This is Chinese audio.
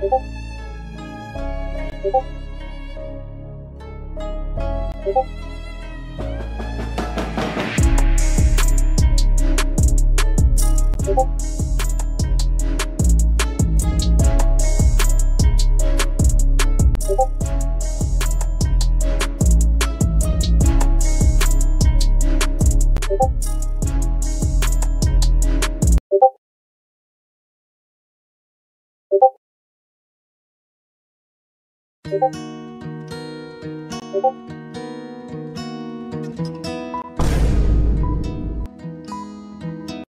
不不不不。Thank you.